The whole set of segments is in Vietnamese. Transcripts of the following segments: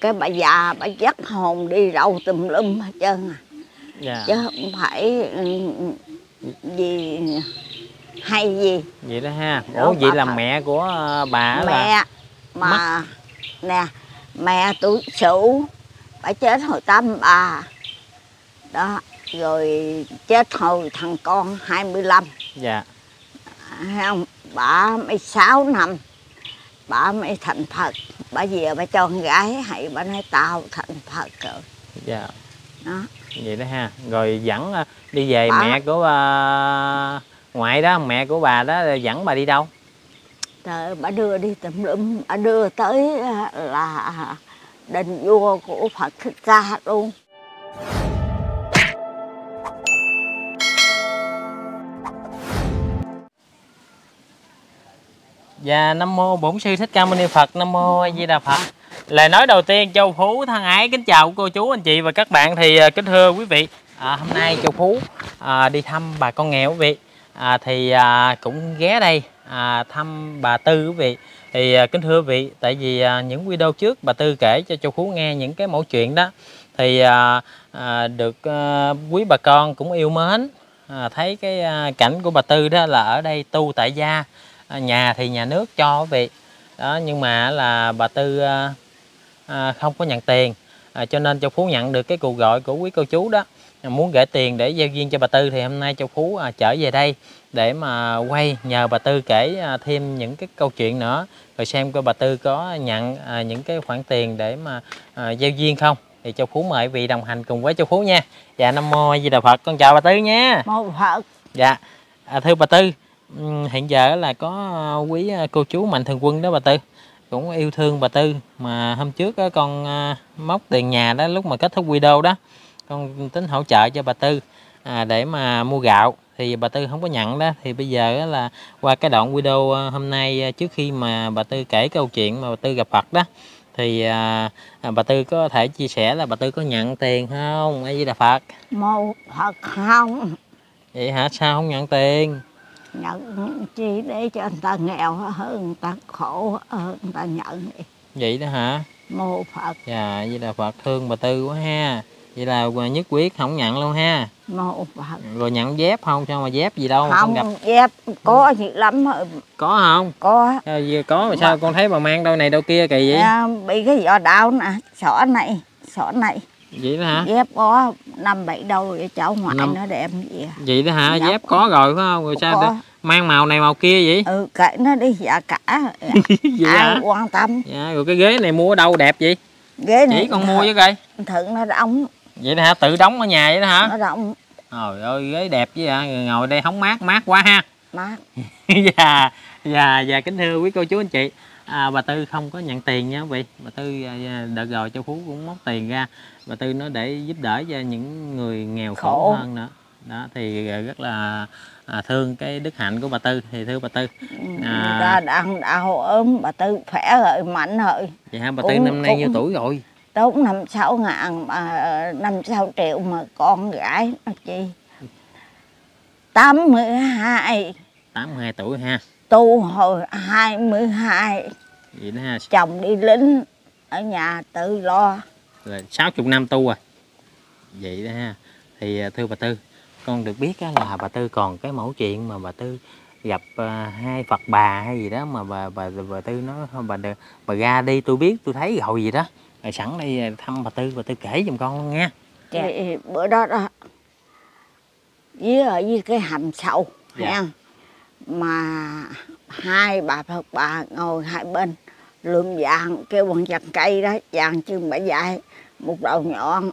cái bà già bà dắt hồn đi đâu tùm lum hết trơn à. Dạ. Chứ không phải ừ, gì hay gì. Vậy đó ha. Ủa vậy bà là mẹ của ờ, bà là mẹ mà nè mẹ tuổi sửu bà chết hồi tám ba. Đó rồi chết hồi thằng con 25 dạ. Không? Bà mới 6 năm bà mới thành Phật. Bà về bà cho con gái hay bà nói tao thành Phật rồi. Dạ. Đó. Vậy đó ha. Rồi dẫn ờ, đi về Bà- mẹ của ờ, ngoại đó mẹ của bà đó dẫn bà đi đâu? Trời bà đưa đi tùm lum. Bà đưa tới à, là đền vua của Phật Thích Ca luôn Dạ Nam mô Bổn sư Thích Ca Mâu Ni Phật, Nam mô A Di Đà Phật. Lời nói đầu tiên Châu Phú thân ái kính chào cô chú anh chị và các bạn thì à, kính thưa quý vị. À, hôm nay Châu Phú à, đi thăm bà con nghèo quý vị. À, thì à, cũng ghé đây à, thăm bà Tư quý vị. Thì à, kính thưa quý vị, tại vì à, những video trước bà Tư kể cho Châu Phú nghe những cái mẫu chuyện đó thì à, à, được à, quý bà con cũng yêu mến. À, thấy cái à, cảnh của bà Tư đó là ở đây tu tại gia nhà thì nhà nước cho quý vị đó nhưng mà là bà tư à, à, không có nhận tiền. À, cho nên châu phú nhận được cái cuộc gọi của quý cô chú đó. À, muốn gửi tiền để gieo duyên cho bà tư thì hôm nay châu phú à, trở về đây để mà quay nhờ bà tư kể à, thêm những cái câu chuyện nữa. Rồi xem coi bà tư có nhận à, những cái khoản tiền để mà à, gieo duyên không. Thì châu phú mời vị đồng hành cùng với châu phú nha. Dạ nam mô di đà phật. Con chào bà tư nha. Mô Phật. Dạ, à, thưa bà Tư, hiện giờ là có à, quý à, cô chú Mạnh Thường Quân đó bà Tư, cũng yêu thương bà Tư mà hôm trước con à, móc tiền nhà đó lúc mà kết thúc video đó, con tính hỗ trợ cho bà Tư à, để mà mua gạo thì bà Tư không có nhận đó thì bây giờ á là qua cái đoạn video hôm nay trước khi mà bà Tư kể câu chuyện mà bà Tư gặp Phật đó thì à, bà Tư có thể chia sẻ là bà Tư có nhận tiền không? A Di Đà Phật. mô Phật không Vậy hả? Sao không nhận tiền? Nhận chi để cho người ta nghèo hơn người ta khổ hơn người ta nhận đi Vậy đó hả? mô Phật Dạ, vậy là Phật thương bà Tư quá ha. Vậy là nhất quyết không nhận luôn ha. mô Phật Rồi nhận dép không? Sao mà dép gì đâu mà không gặp. không dép có gì lắm Có không? có Sao có mà sao con thấy bà mang đôi này đôi kia kỳ vậy? à, bị cái giò đau nè xỏ này xỏ này Vậy đó hả? dép có năm bảy đôi vậy cháu ngoại Năm- nó đem gì à Vậy đó hả? Dạ. Dép có rồi phải không? Rồi sao được? mang màu này màu kia vậy? ừ kệ nó đi dạ cả vậy ai hả? quan tâm Dạ, rồi cái ghế này mua ở đâu đẹp vậy? ghế này Chỉ con mua với coi. thượng nó đóng Vậy đó hả? Tự đóng ở nhà vậy đó hả? nó đóng Trời ơi, ghế đẹp với hả? Rồi ngồi đây hóng mát, mát quá ha. mát dạ dạ dạ kính thưa quý cô chú anh chị à, bà tư không có nhận tiền nha quý vị. Bà tư à, đợt rồi châu phú cũng móc tiền ra. Bà tư nó để giúp đỡ cho những người nghèo khổ, Khổ. hơn nữa. Đó thì à, rất là à, thương cái đức hạnh của bà tư. Thì thưa bà tư À. người ta đang đau ốm bà tư khỏe rồi mạnh rồi vậy hả? Bà tư Cũng- năm nay nhiêu tuổi rồi? Tốn năm sáu ngàn mà năm sáu triệu mà con gái nó chi tám mươi hai 82 tuổi ha tu hồi hai mươi hai. Vậy đó ha. Chồng đi lính ở nhà tự lo. Là 60 năm tu rồi vậy đó ha. Thì à, thưa bà tư con được biết á là bà tư còn cái mẫu chuyện mà bà tư gặp à, hai phật bà hay gì đó mà bà bà bà tư nói thôi bà bà ra đi tôi biết tôi thấy rồi gì đó. Rồi sẵn đây à, thăm bà tư bà tư kể giùm con luôn nha. Thì bữa đó đó với ở với cái hầm sâu Dạ. nha mà hai bà Phật bà ngồi hai bên lượm vàng kêu bằng vàng cây đó vàng chừng bảy dài một đầu nhọn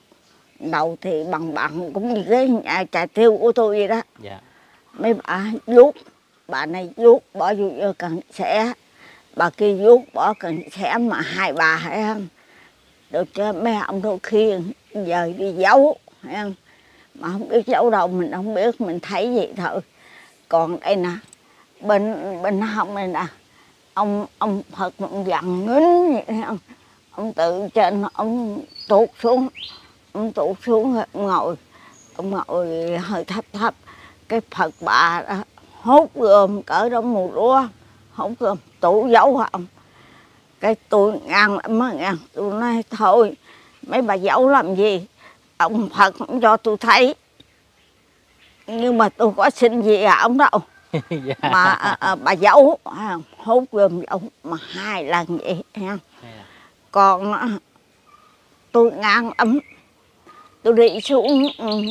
đầu thì bằng bằng cũng như cái nhà trà tiêu của tôi vậy đó. Dạ. Mấy bà vuốt bà này vuốt bỏ vô vô cần xẻ bà kia vuốt bỏ cần xẻ mà hai bà hay không? Được cho mấy ông đôi khi giờ đi giấu hay không? Mà không biết giấu đâu mình không biết mình thấy vậy thôi. Còn đây nè bên bên hông này nè ông ông Phật ông dằn nín vậy thấy ông tự trên ông tuột xuống ông tuột xuống rồi ông ngồi ông ngồi hơi thấp thấp. Cái Phật bà đó, hút gồm cỡ đó mù lúa hút gồm tủ dấu ông? Cái tôi ngăn lắm ngăn tôi nói thôi mấy bà giấu làm gì? Ông Phật không cho tôi thấy. Nhưng mà tôi có xin gì à ông đâu dạ. mà à, à, bà dẫu à, hốt gồm dẫu mà hai lần vậy ha Dạ. còn á, tôi ngang lắm tôi đi xuống ừ,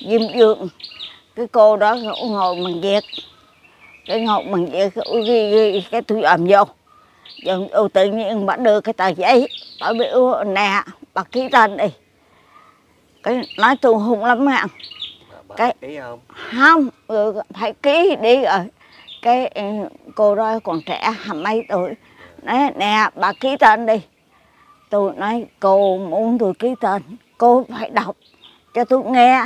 diêm dương cái cô đó ngồi bằng việc cái ngồi bằng việc ghi, ghi cái tôi ầm vô. Dần vô tự nhiên bà đưa cái tờ giấy bà biểu nè bà ký tên đi. Cái nói tôi hung lắm nha Cái- không? Không ừ, phải ký đi rồi. Cái ừ, cô đó còn trẻ hai mấy tuổi? Nói nè bà ký tên đi. Tôi nói cô muốn tôi ký tên cô phải đọc cho tôi nghe.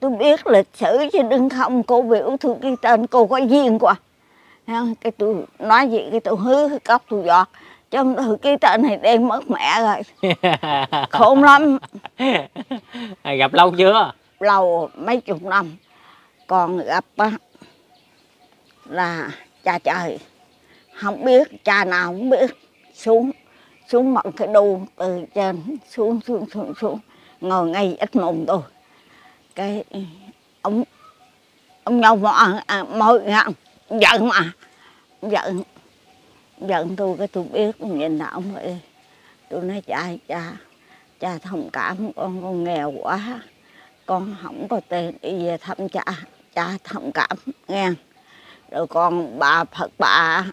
Tôi biết lịch sử chứ đừng không cô biểu tôi ký tên cô có duyên quá. Cái tôi nói gì cái tôi hứ cái cốc tôi giọt. Chứ không tôi ký tên thì đem mất mẹ rồi. Khôn lắm. À, gặp lâu chưa lâu mấy chục năm. Còn gặp là cha trời không biết cha nào không biết. Xuống xuống bằng cái đu từ trên xuống xuống xuống xuống. Ngồi ngay ít mồm tôi cái ông ông nhau mò à, môi ngăn giận mà giận giận tôi cái tôi biết nhìn là ông ơi tôi nói cha cha cha thông cảm con con nghèo quá con không có tiền đi về thăm cha cha thông cảm, nghe. Rồi con, bà phật, bà,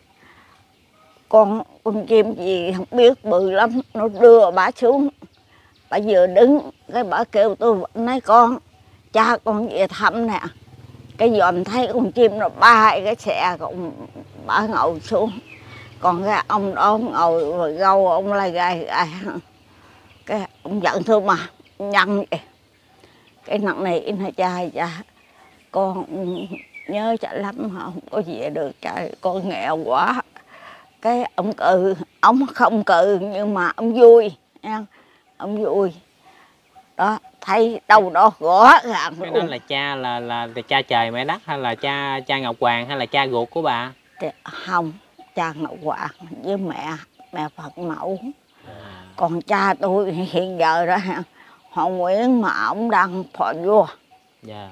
con con chim gì không biết, bự lắm, nó đưa bà xuống. Bà vừa đứng, cái bà kêu tôi nói con, cha con về thăm nè. Cái dòm thấy con chim nó bay, cái xe con bà ngồi xuống. Còn cái ông đó ngồi, rồi gâu ông lại gai gai. Cái ông giận thương mà, nhăn vậy cái nặng này nó cha cha con nhớ cha lắm không có về được. Cha con nghèo quá. Cái ông cự ông không cự nhưng mà ông vui nha. Ông vui. Đó thấy đâu đó gõ ràng cái đó là cha là là, cha trời mẹ đất hay là cha cha ngọc hoàng hay là cha ruột của bà? Thì không cha ngọc hoàng với mẹ mẹ phật mẫu. À, còn cha tôi hiện giờ đó họ nguyễn mà ông đang phò vua. Dạ.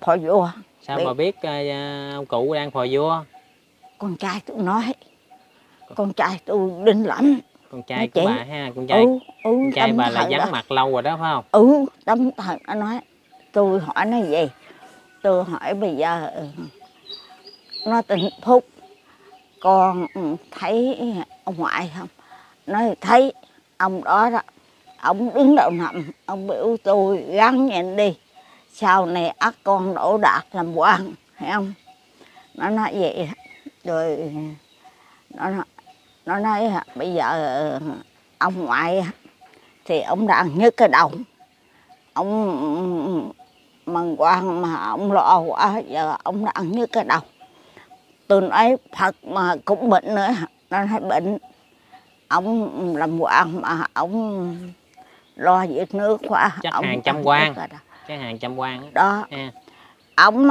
Phò vua. Sao Bị- mà biết à, ông cụ đang phò vua? Con trai tôi nói. Con trai tôi đinh lắm. Con trai Nói của chị. bà ha con trai ừ ừ con trai bà là vắng mặt lâu rồi đó phải không? Ừ tâm thần nó nói. Tôi hỏi nó gì? Tôi hỏi bây giờ ừ, nó tình phúc. Con thấy ông ngoại không? Nói thấy ông đó đó ông đứng đầu nằm ông biểu tôi gắn nhìn đi. Sau này ắt con đổ đạt làm quan thấy không? Nó nói vậy. Rồi nó nói, nó nói bây giờ ông ngoại thì ông đang nhức cái đầu. Ông mần quan mà ông lo quá giờ ông đang nhức cái đầu. Tôi nói Phật mà cũng bệnh nữa nó nói bệnh. Ông làm quan mà ông lo việc nước quá Chắc ông hàng trăm quan. cái hàng trăm quan đó. Ha. Ông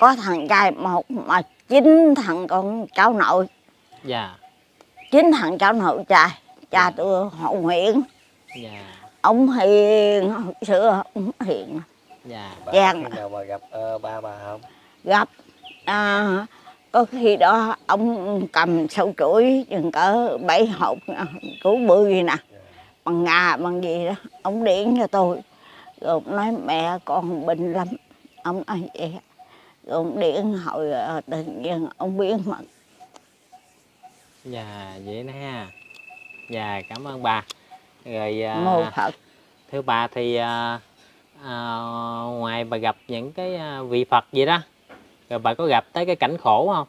có thằng trai một mà chín thằng con cháu nội. Dạ. Chín thằng cháu nội trai cha tôi họ Nguyễn dạ. Ông hiền hồi xưa ông hiền. Dạ. Bà Giang. khi nào mà gặp ờ, ba bà không? Gặp à, có khi đó ông cầm sâu chuỗi chừng cỡ bảy hộp à, củ bự gì nè bằng ngà bằng gì đó. Ông điện cho tôi. Rồi ông nói mẹ con bệnh lắm. Ông nói vậy rồi ông điện hồi ờ, tự nhiên ông biến mất dạ vậy đó ha. Dạ cảm ơn bà. Rồi à, mô phật. thưa bà thì à, à, ngoài bà gặp những cái à, vị Phật vậy đó rồi bà có gặp tới cái cảnh khổ không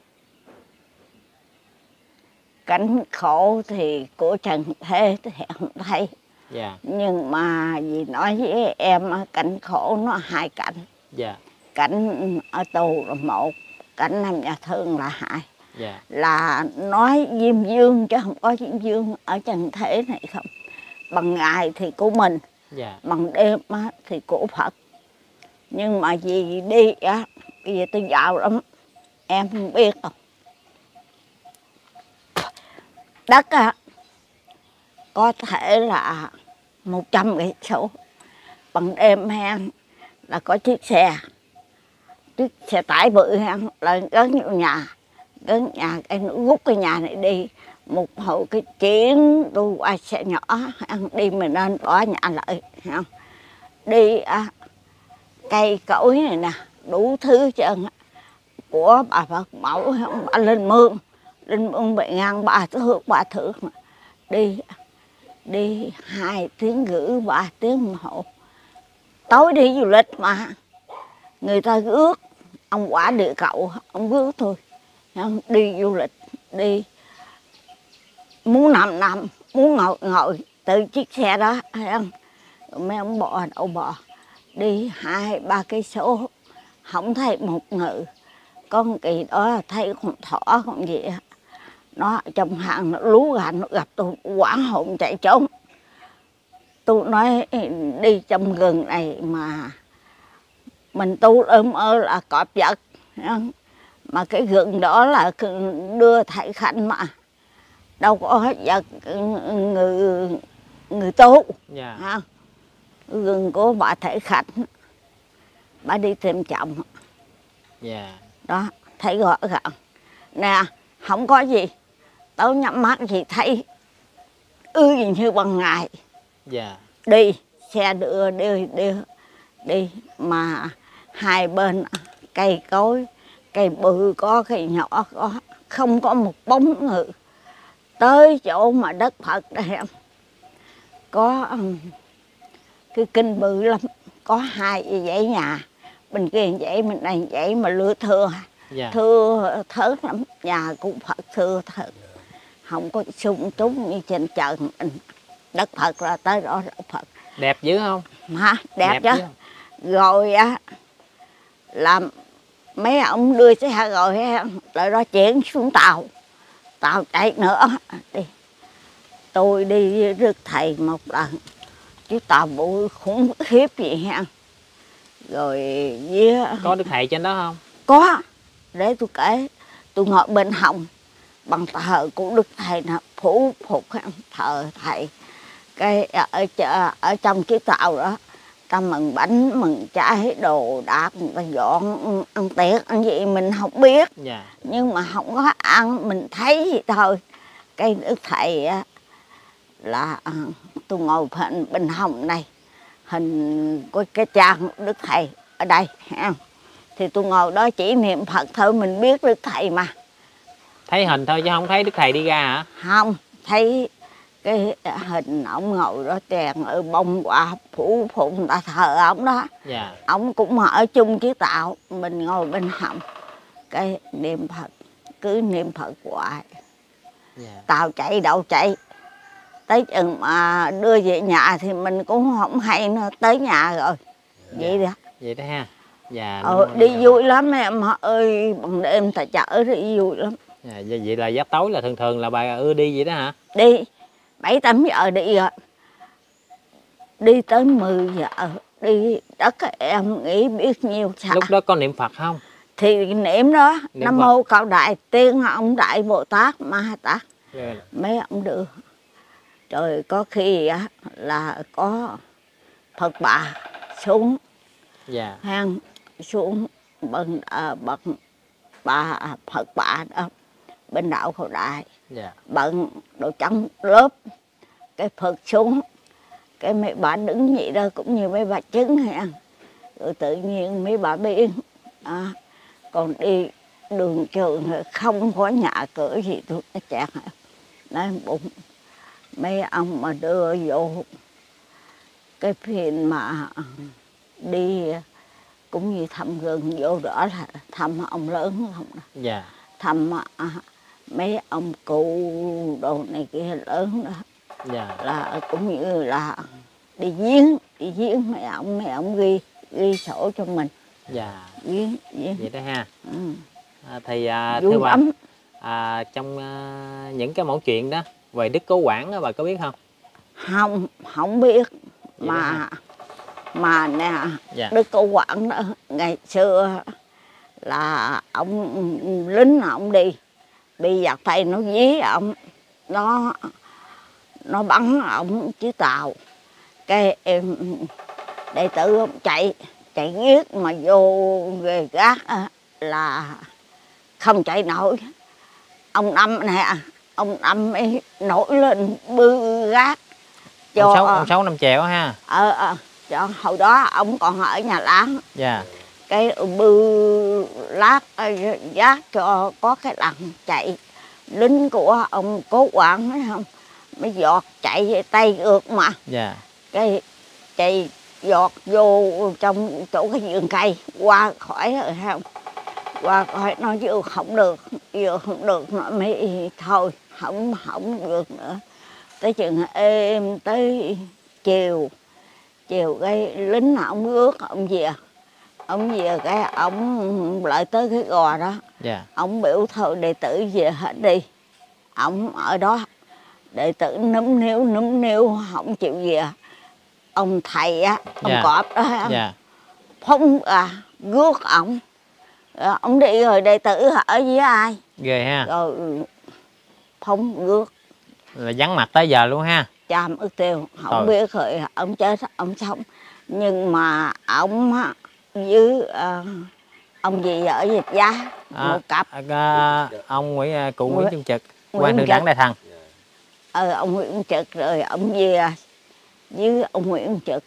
cảnh khổ thì của trần thế thì không thấy. Dạ. Nhưng mà vì nói với em cảnh khổ nó hai cảnh dạ. Cảnh ở tù là một cảnh nằm nhà thương là hai. Dạ. Là nói diêm dương chứ không có diêm dương ở trần thế này không. Bằng ngày thì của mình dạ. bằng đêm thì của phật. Nhưng mà vì đi á bây giờ tôi giàu lắm em không biết không đất á có thể là 100 cây số bằng đêm hen là có chiếc xe chiếc xe tải bự hen là gần vô nhà gần nhà cái nó rút cái nhà này đi. Một hộ cái chuyến tôi qua xe nhỏ ăn đi mình nên bỏ nhà lại không? Đi à, cây cối này nè đủ thứ chân của bà Phật mẫu hen, bà lên mương lên ông bảy ngang ba thước ba thước mà. Đi đi hai tiếng rưỡi ba tiếng đồng tối đi du lịch mà. Người ta ước, ông quả địa cậu ông ước thôi. Đi du lịch, đi. Muốn nằm nằm, muốn ngồi ngồi từ chiếc xe đó mấy ông bò đậu bò. Đi hai, ba cây số. Không thấy một người. Con kỳ đó, thấy con thỏ, con gì nó trong hàng nó lú gà nó gặp tôi quảng hồn chạy trốn. Tôi nói đi trong rừng này mà mình tu ôm ơ là cọp vật. Mà cái rừng đó là đưa thầy khanh mà. Đâu có vật người người tu. Dạ. Ha rừng của bà thầy khanh. Bà đi tìm chồng. Dạ. Đó thấy rõ ràng. Nè không có gì tao nhắm mắt thì thấy ư gì như ban ngày dạ. Đi xe đưa đi đi đi. Mà hai bên cây cối cây bự có cây nhỏ có không có một bóng người. Tới chỗ mà đất phật em có cái kinh bự lắm. Có hai dãy nhà bên kia dãy bên này dãy mà lửa thưa dạ. Thưa thớt lắm nhà cũng phật thưa thật không có sung túng như trên chợ. Mình đất phật là tới đó là phật. Đẹp dữ không? Mà đẹp, dữ chứ rồi á làm mấy ông đưa xe rồi lại đó chuyển xuống tàu. Tàu chạy nữa. Đi. Tôi đi rước thầy một lần. Chứ tàu bụi khủng khiếp gì ha. Rồi với có đức thầy trên đó không? Có. Để tôi kể. Tôi ngồi bên hồng bằng thờ của đức thầy nè phủ phục thờ thầy. Cái ở chợ ở trong chiếc tàu đó ta mừng bánh mừng trái đồ đạc người ta dọn ăn tiệc ăn gì mình không biết. Dạ. Nhưng mà không có ăn mình thấy gì thôi. Cái đức thầy là à, tôi ngồi bên bên hồng này hình của cái trang đức thầy ở đây thì tôi ngồi đó chỉ niệm phật thôi mình biết đức thầy mà thấy hình thôi chứ không thấy đức thầy đi ra hả? Không thấy cái hình ông ngồi đó chèn ở bông quả phủ phụ người ta thờ ông đó. Dạ. Ông cũng ở chung chiếc tàu mình ngồi bên hông cái niệm phật cứ niệm phật hoài. Dạ. Tàu chạy đâu chạy. Tới chừng mà đưa về nhà thì mình cũng không hay nữa tới nhà rồi. Vậy đó. Vậy đó ha. Dạ ờ, đi vui lắm em ơi bằng đêm ta chở đi vui lắm Dạ, vậy là giấc tối là thường thường là bà ưa đi vậy đó hả? Đi. Bảy tám giờ đi rồi đi tới 10 giờ đi đất em nghĩ biết nhiêu xa lúc đó có niệm phật không? Thì niệm đó. Niệm nam mô cao đại tiên ông đại bồ tát ma tát. Rồi, mấy ông đưa. Rồi có khi là có phật bà xuống. Dạ. Hang xuống bên à, bậc bà phật bà đó bên đạo khổ đại dạ. Bận đồ trắng lớp cái phật xuống cái mấy bà đứng vậy đó cũng như mấy bà chứng hả rồi tự nhiên mấy bà biết à, còn đi đường trường không có nhà cửa gì tôi nó chẹt nói bụng mấy ông mà đưa vô cái phiên mà đi cũng như thăm rừng vô đó là thăm ông lớn không đó dạ. Thăm à, mấy ông cụ đồ này kia lớn đó. Dạ. Là cũng như là đi giếng đi giếng mấy ông mấy ông ghi ghi sổ cho mình. Dạ. Giếng giếng. Vậy đó ha. Ừ. à, thì à, vui thưa bà lắm. à, trong à, những cái mẫu chuyện đó về đức cố quản đó bà có biết không? Không không biết. Vậy mà mà nè dạ. Đức cô quản đó ngày xưa là ông lính ông đi bị giặc tay nó dí ông nó nó bắn ổng chiếc tàu cái em đệ tử ông chạy chạy giết mà vô về gác là không chạy nổi. Ông năm nè ông năm ấy nổi lên bư gác ông sáu ông sáu năm chèo ha? Ờ, ờ, cho hồi đó ông còn ở nhà láng. Dạ cái bư lát ờ, giác cho có cái đằng chạy. Lính của ông cố quản thấy không? Mới giọt chạy tay ướt mà. Dạ. Cái chạy giọt vô trong chỗ cái vườn cây qua khỏi rồi không? Qua khỏi nó vô không được vô không được nó mới thôi không không được nữa. Tới chừng êm tới chiều chiều cái lính ông ước ông về ông về cái ông lại tới cái gò đó. Dạ. Ông biểu thôi đệ tử về hết đi. Ông ở đó đệ tử núm níu núm níu không chịu về. Ông thầy á ông Dạ. cọp đó dạ. phóng à rước ổng Rồi ông đi rồi đệ tử ở với ai? Ghê ha. Rồi phóng rước là vắng mặt tới giờ luôn ha. Cha mất tiêu không biết rồi ông chết ông sống. Nhưng mà ông với ờ, ông gì ở Việt Giá À, một cặp à, à, ông Nguyễn à, cụ Nguyễn Trung Trực quan đường Trực. đảng đại thần ờ ông Nguyễn Trực rồi ông về với ông Nguyễn Trực.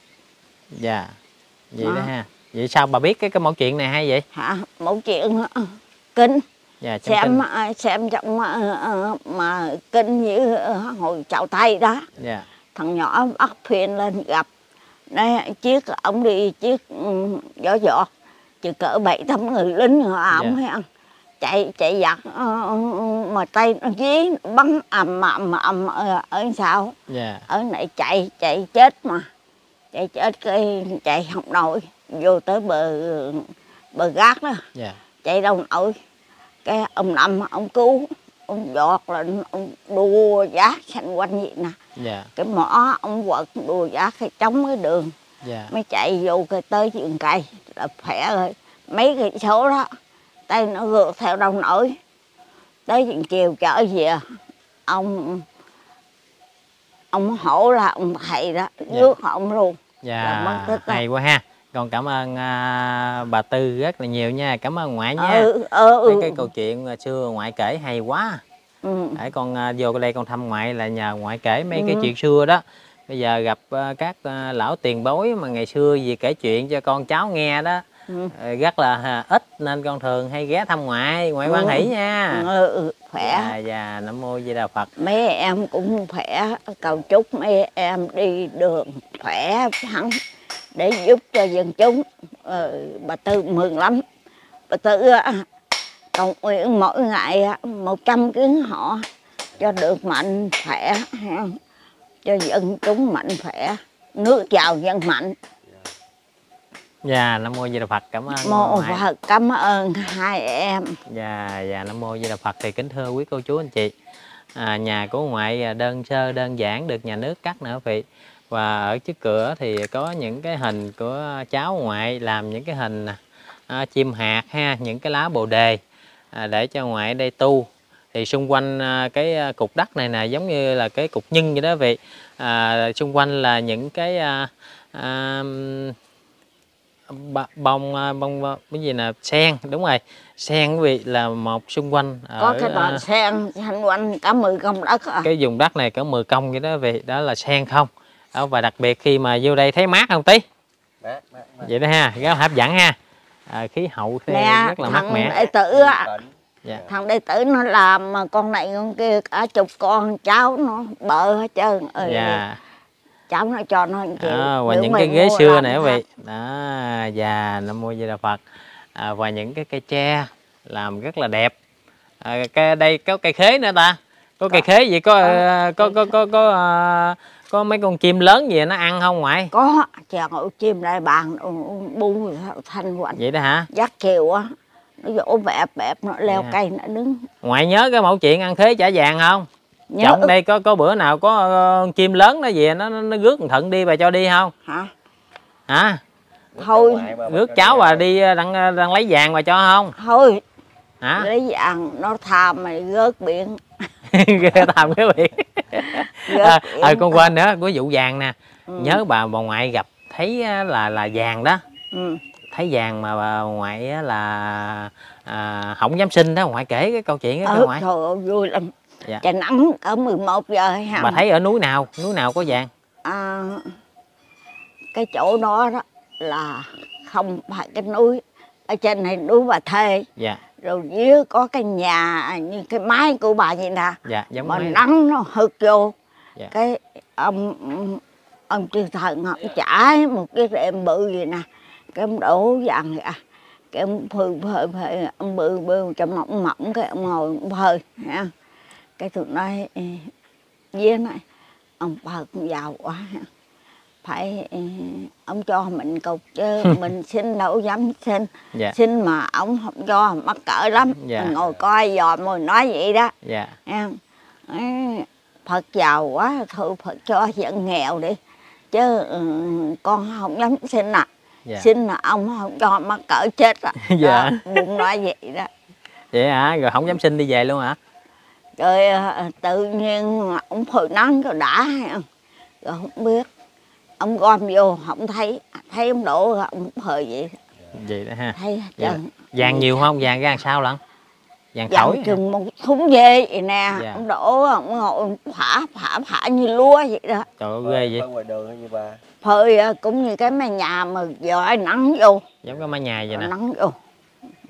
Dạ vậy Đó. đó ha. Vậy sao bà biết cái cái mẫu chuyện này hay vậy? Hả? Mẫu chuyện á, kinh. Dạ xem kinh. ờ, xem trong ờ, ờ, mà kinh như ờ, hồi chào tay đó. Dạ. Thằng nhỏ bắt thuyền lên gặp nói chiếc ông đi chiếc ừ, giỏ giỏ chỉ cỡ bảy tám người lính ổng Dạ. hay ăn chạy chạy giặt ờ, mà tay nó dí bắn ầm ầm ầm ở, ở sao? Dạ. Ở này chạy chạy chết mà. Chạy chết cái chạy không nổi. Vô tới bờ bờ gác đó. Dạ. Chạy đâu nổi. Cái ông nằm ông cứu ông giọt lên ông đua giá xanh quanh vậy nè dạ. Cái mỏ ông quật đùa giá cái chống cái đường. Dạ. Mới chạy vô cái tới vườn cây là khỏe rồi. Mấy cái số đó tay nó gượt theo đâu nổi. Tới vườn chiều trở về ông ông hổ là ông thầy đó rước ông luôn. Mất dạ đó. hay quá ha. Còn cảm ơn à, bà Tư rất là nhiều nha. Cảm ơn ngoại nha. Ừ mấy ừ, cái câu chuyện xưa ngoại kể hay quá ừ. để con à, vô đây con thăm ngoại là nhờ ngoại kể mấy cái Ừ. chuyện xưa đó bây giờ gặp à, các à, lão tiền bối mà ngày xưa gì kể chuyện cho con cháu nghe đó Ừ. ờ, rất là à, ít nên con thường hay ghé thăm ngoại ngoại quan Ừ. hỷ nha ừ, ừ, khỏe dạ dạ nam mô di đà phật mấy em cũng khỏe cầu chúc mấy em đi đường khỏe thắng để giúp cho dân chúng ờ, bà tư mừng lắm bà tư cầu nguyện mỗi ngày á, một trăm kiến họ cho được mạnh khỏe ha. cho dân chúng mạnh khỏe nước giàu dân mạnh dạ nam mô di đà phật cảm ơn mô. Phật cảm ơn hai em Dạ, dạ Nam Mô Di Đà Phật thì kính thưa quý cô chú anh chị à, Nhà của ngoại đơn sơ đơn giản được nhà nước cắt nữa vị Và ở trước cửa thì có những cái hình của cháu ngoại làm những cái hình à, chim hạt ha Những cái lá bồ đề à, để cho ngoại đây tu. Thì xung quanh à, cái à, cục đất này nè giống như là cái cục nhân vậy đó vị. À, Xung quanh là những cái à, à, bông bông bông- cái gì nè sen đúng rồi. Sen quý vị là một xung quanh có ở cái à, đoàn sen xanh quanh cả mười công đất à. cái vùng đất này cỡ 10 công vậy đó vì đó là sen không. Đó, và đặc biệt khi mà vô đây thấy mát không tí? Mát mát mát. Vậy đó ha rất hấp dẫn ha à, khí hậu thì nè rất là mát mẻ. đệ tử á Bệnh. Dạ. thằng đệ tử nó làm mà con này con kia cả chục con cháu nó bợ hết trơn. Ừ, dạ. Cháu nó cho nó chịu đó, và Nếu những cái ghế mua xưa này quý vị. đó. Dạ nam mô di đà phật. À, và những cái cây tre làm rất là đẹp. À, cái đây có cây khế nữa ta có cây khế gì có ờ, có có có có, ờ, có mấy con chim lớn gì nó ăn không ngoại? Có chèo ngồi chim đại bàng nó bu thanh quạnh vậy đó hả? Dắt chiều á. Nó vỗ bẹp bẹp nó leo Dạ. cây nó đứng. Ngoại nhớ cái mẫu chuyện ăn khế chả vàng không? Nhớ Trọng đây có có bữa nào có ờ, chim lớn nó về nó nó, rước thận đi bà cho đi không? Hả? Hả? Thôi, rước cháu đi bà đi đang đang lấy vàng bà cho không? Thôi. Hả? Lấy vàng nó tham mày rớt biển thăm cái vị. Rất à, à, con quên nữa có vụ vàng nè. Ừ. nhớ bà bà ngoại gặp thấy là là vàng đó. Ừ. thấy vàng mà bà ngoại là à, không dám sinh đó ngoại kể cái câu chuyện đó ừ, ngoại. trời ơi, vui lắm. Dạ. trời nắng ở 11 giờ ha bà thấy ở núi nào? Núi nào có vàng? À, cái chỗ đó đó là không phải cái núi. Ở trên này núi bà thê. Dạ rồi dưới có cái nhà như cái mái của bà vậy nè dạ giống mà mấy nắng nó hực vô Dạ. cái ông ông chư thần ông trải một cái rệm bự gì nè cái ông đổ vàng ra cái ông phơi phơi phơi ông bự bự trong mỏng mỏng cái ông ngồi ông phơi ha cái tụi nói "Ê, với này ông phật giàu quá ha. Phải ê, ông cho mình cục chứ mình xin đâu dám xin. Dạ. Xin mà ông không cho mắc cỡ lắm. Dạ. mình ngồi coi dòm rồi nói vậy đó. Dạ. Em Ấy, Phật giàu quá thôi Phật cho dân nghèo đi. Chứ ừ, con không dám xin à. Dạ. Xin là ông không cho mắc cỡ chết à. Dạ. Đó, nói vậy đó. Vậy hả? Rồi không dám sinh đi về luôn hả? Rồi ờ, tự nhiên ông phơi nắng rồi đã rồi không biết ông gom vô không thấy thấy ông đổ ông phơi vậy. Vậy đó ha. Thấy Dạ. vàng nhiều không? Vàng ra sao lận? Vàng thổi chừng một thúng dê vậy nè. Dạ. ông đổ ông ngồi phả phả phả như lúa vậy đó. Trời ơi ghê vậy. Ở ngoài đường hay như bà. Phơi ờ, cũng như cái mái nhà mà giỏi nắng vô. Giống cái mái nhà vậy nè. nắng vô.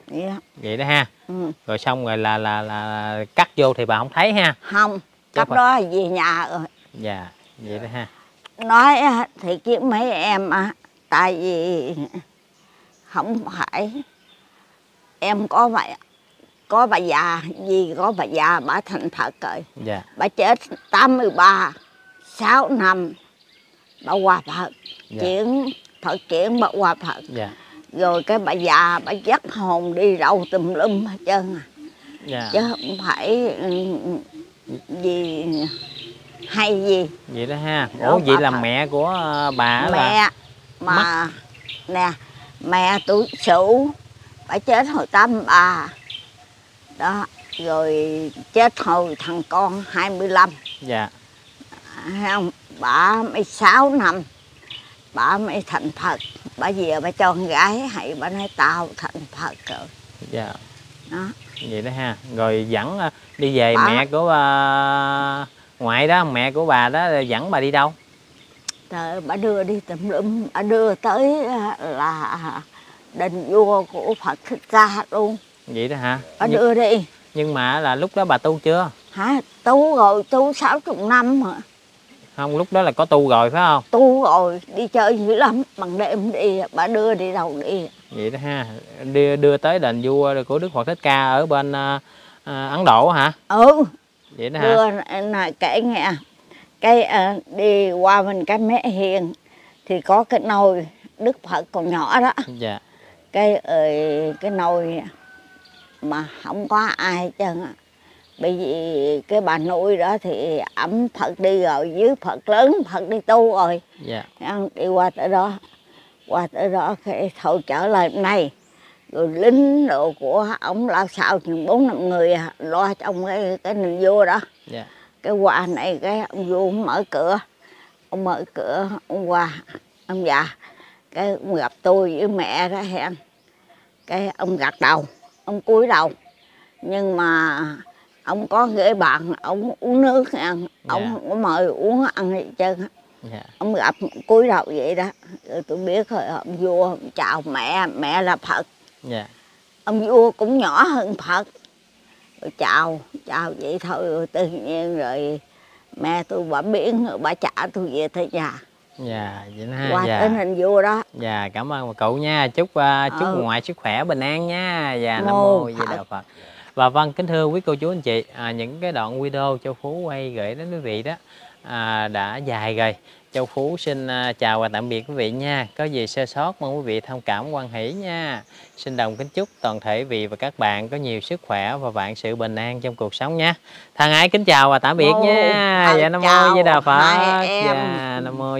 Vậy đó. vậy đó ha. Ừ. rồi xong rồi là là là cắt vô thì bà không thấy ha? Không. Cấp đó về nhà rồi. Dạ vậy đó ha nói thì chứ mấy em á tại vì không phải em có bà có bà già vì có bà già bà thành thật rồi. Dạ. Bà chết 83 6 năm bà qua Phật. Dạ. chuyển Phật chuyển bà qua Phật. Dạ. Rồi cái bà già bà dắt hồn đi đâu tùm lum hết trơn à. Dạ. Chứ không phải ừ, gì hay gì? Vậy đó ha. Ủa vậy bà là mẹ của bà là mẹ mà nè mẹ tuổi sửu bà chết hồi tám ba. Đó rồi chết hồi thằng con 25 dạ. Thấy không? Bà mới 6 năm bà mới thành Phật. Bà về bà cho con gái hay bà nói tao thành Phật rồi. Dạ. Đó. Vậy đó ha. Rồi dẫn ờ, đi về Bà- mẹ của ờ, ngoại đó mẹ của bà đó dẫn bà đi đâu Trời bà đưa đi tùm lum, bà đưa tới à, là đền vua của Phật Thích Ca luôn. vậy đó hả Bà nhưng, đưa đi. nhưng mà là lúc đó bà tu chưa Hả? Tu rồi, tu 60 năm mà. không lúc đó là có tu rồi phải không Tu rồi, đi chơi dữ lắm. Bằng đêm đi, bà đưa đi đâu đi. vậy đó ha đưa đưa tới đền vua của đức phật thích ca ở bên ờ, ấn độ hả Ừ, vậy đó hả? Đưa này kể nghe. Cái à, đi qua bên cái mẹ hiền thì có cái nồi Đức Phật còn nhỏ đó. dạ. Cái ờ, cái nồi mà không có ai hết trơn á. Bởi vì cái bà nuôi đó thì ẩm Phật đi rồi dưới Phật lớn Phật đi tu rồi. Dạ. Đi qua tới đó qua tới đó cái thôi trở lại này rồi lính đồ của ông lao sao chừng bốn năm người à, lo trong cái cái nền vua đó. Dạ. Cái qua này cái ông vua ông mở cửa ông mở cửa ông qua ông già. Cái ông gặp tôi với mẹ đó hẹn. Cái ông gật đầu ông cúi đầu. Nhưng mà ông có ghế bàn ông uống nước ăn ông Dạ. không có mời uống ăn gì hết trơn á. dạ. Ông gặp cúi đầu vậy đó. Rồi tôi biết rồi ông vua ông chào mẹ mẹ là phật dạ. Ông vua cũng nhỏ hơn Phật. Rồi chào chào vậy thôi rồi tự nhiên rồi mẹ tôi bà biến rồi bà trả tôi về tới nhà dạ vậy ha qua dạ. tới hình vua đó. Dạ cảm ơn cậu nha. Chúc uh, chúc Ừ. ngoại sức khỏe bình an nha. Dạ nam Mô di đà Phật. và vâng kính thưa quý cô chú anh chị à, những cái đoạn video châu phú quay gửi đến quý vị đó à, đã dài rồi châu phú xin à, chào và tạm biệt quý vị nha. Có gì sơ sót mong quý vị thông cảm quan hỷ nha. Xin đồng kính chúc toàn thể vị và các bạn có nhiều sức khỏe và vạn sự bình an trong cuộc sống nha. Thân ái kính chào và tạm biệt Mô nha. Phật dạ nam mô di đà phật. dạ nam mô